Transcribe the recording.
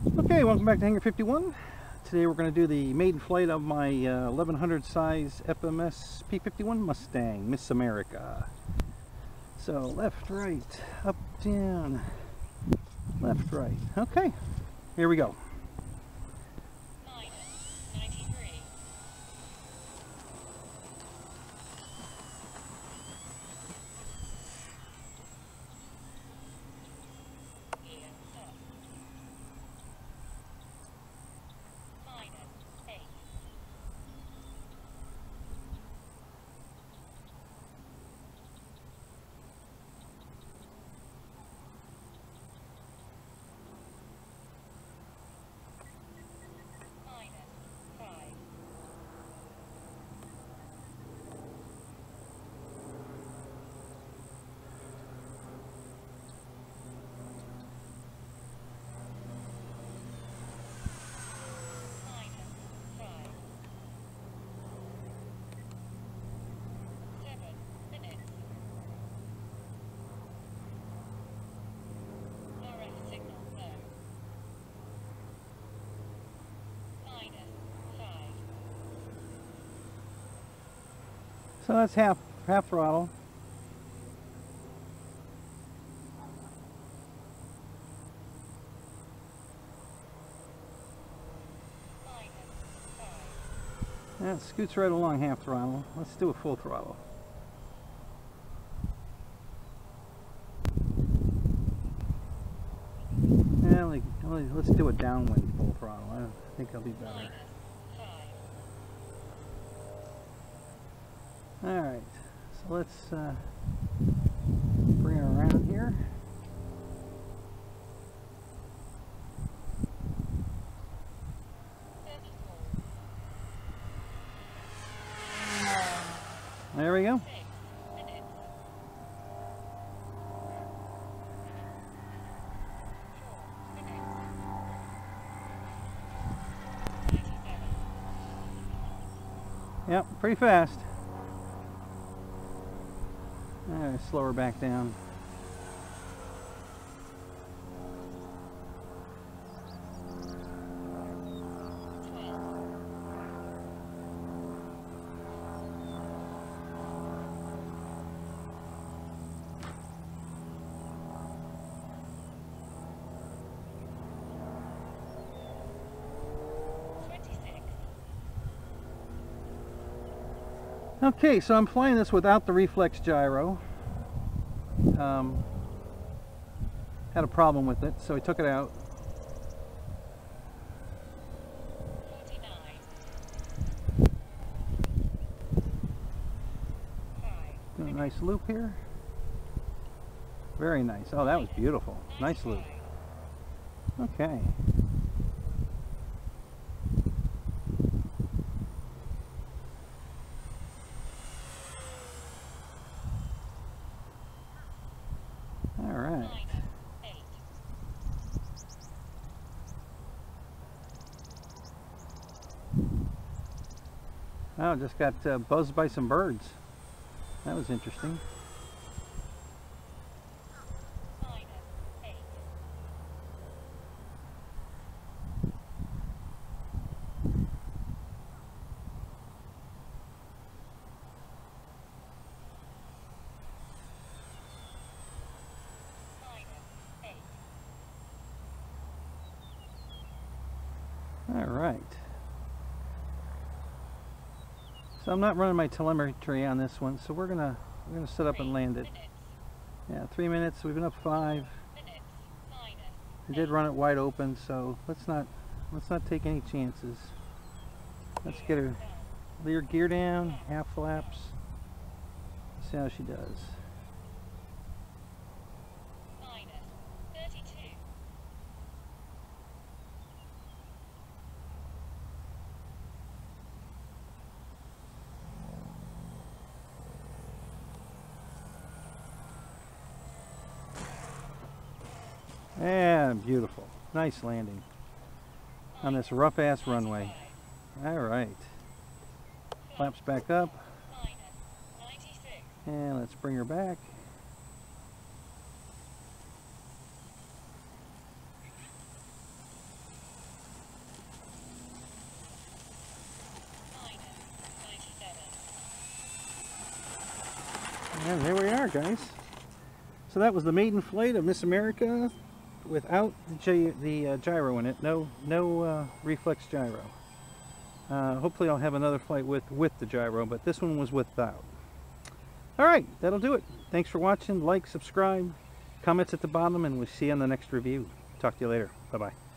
Okay, welcome back to Hangar 51. Today we're going to do the maiden flight of my uh, 1100 size FMS P51 Mustang, Miss America. So left, right, up, down, left, right. Okay, here we go. So that's half half throttle. 5. Yeah, scoots right along half throttle. Let's do a full throttle. Yeah, let's do a downwind full throttle. I think I'll be better. 5. Alright, so let's uh, bring her around here. There we go. Yep, pretty fast. Alright, slow her back down. Okay, so I'm flying this without the reflex gyro. Um, had a problem with it, so I took it out. Doing a nice loop here. Very nice. Oh, that was beautiful. Nice loop. Okay. All right. Minus eight. Oh, just got uh, buzzed by some birds. That was interesting. All right. So I'm not running my telemetry on this one, so we're gonna we're gonna set up and land it. Minutes. Yeah, three minutes. We've been up five. Minutes. I did run it wide open, so let's not let's not take any chances. Let's get her lear gear down, half flaps. See how she does. And beautiful. Nice landing on this rough ass runway. All right. Flaps back up. And let's bring her back. And there we are, guys. So that was the maiden flight of Miss America without the, the uh, gyro in it. No, no uh, reflex gyro. Uh, hopefully I'll have another flight with, with the gyro, but this one was without. Alright, that'll do it. Thanks for watching. Like, subscribe, comments at the bottom, and we'll see you on the next review. Talk to you later. Bye-bye.